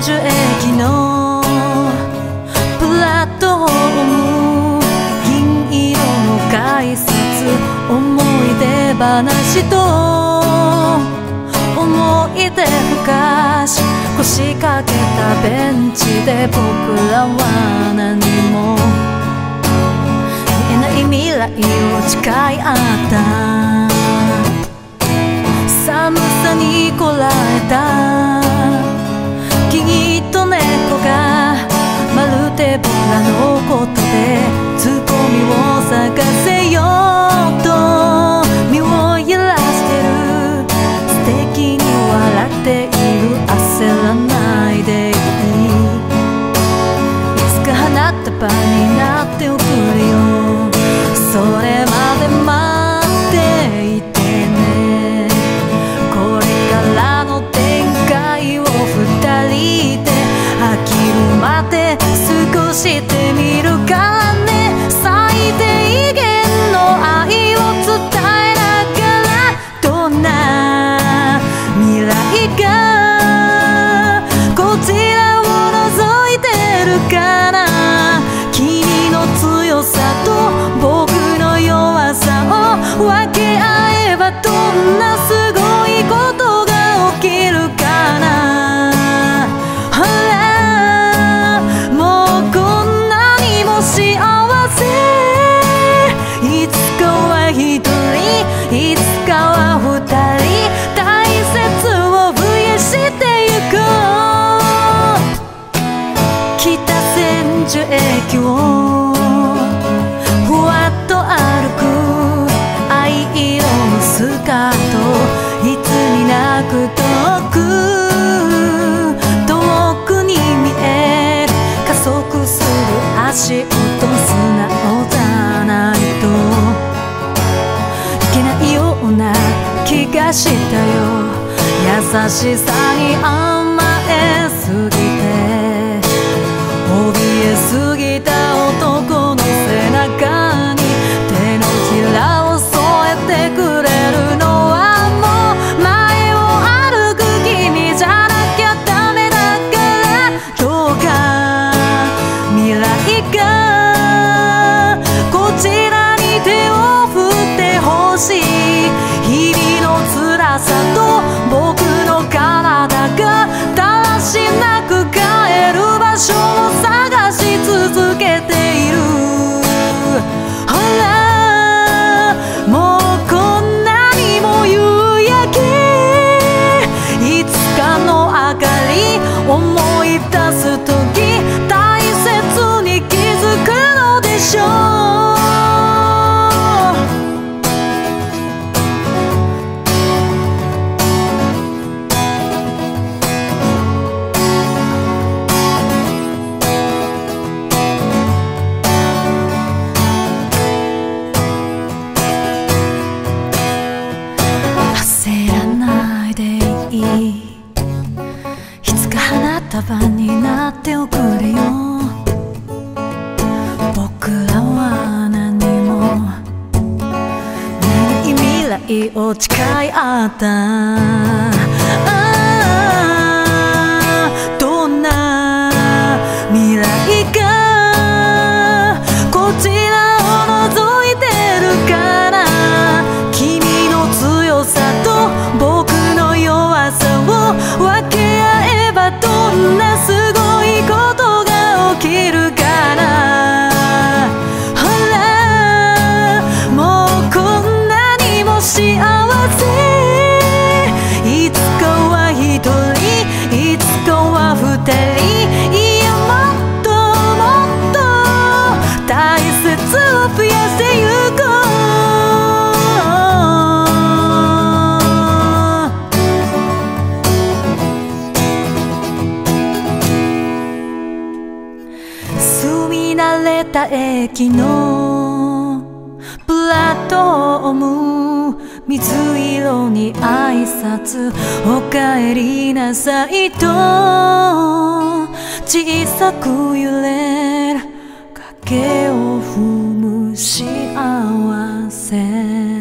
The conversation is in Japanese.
三十駅のプラットホーム銀色の改札思い出話と思い出昔腰掛けたベンチで僕らは何も見えない未来を誓い合った寒さにこらえたている焦らないでいい。いつか花束になっておくれよ。それまで待っていてね。これからの展開を二人で。飽きるまで過ごしてし音素直じゃないと。いけないような気がしたよ。優しさに甘えすぎて。怯えすぎた男の背中。を誓い合った。た駅のプラットホーム水色に挨拶。おかえりなさいと小さく揺れるけを踏む幸せ。